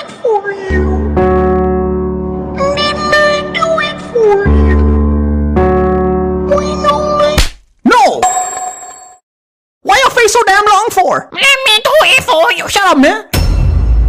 it for you? Didn't I do it for you? We know. No! Why your face so damn long for? Let me do it for you. Shut up, man.